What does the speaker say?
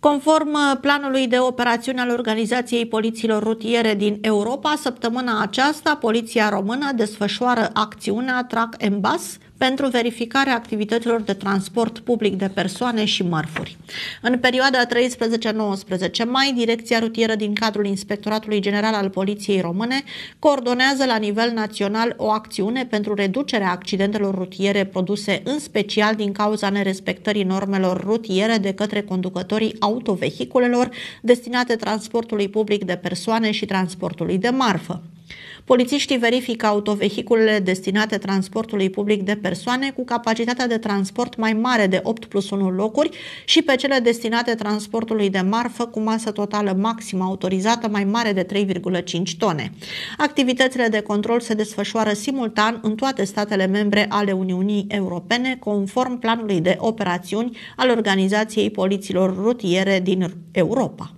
Conform planului de operațiune al Organizației Polițiilor Rutiere din Europa, săptămâna aceasta, Poliția Română desfășoară acțiunea Track Embas pentru verificarea activităților de transport public de persoane și mărfuri. În perioada 13-19 mai, Direcția Rutieră din cadrul Inspectoratului General al Poliției Române coordonează la nivel național o acțiune pentru reducerea accidentelor rutiere produse în special din cauza nerespectării normelor rutiere de către conducătorii autovehiculelor destinate transportului public de persoane și transportului de marfă. Polițiștii verifică autovehiculele destinate transportului public de persoane cu capacitatea de transport mai mare de 8 plus 1 locuri și pe cele destinate transportului de marfă cu masă totală maximă autorizată mai mare de 3,5 tone. Activitățile de control se desfășoară simultan în toate statele membre ale Uniunii Europene, conform planului de operațiuni al Organizației Poliților Rutiere din Europa.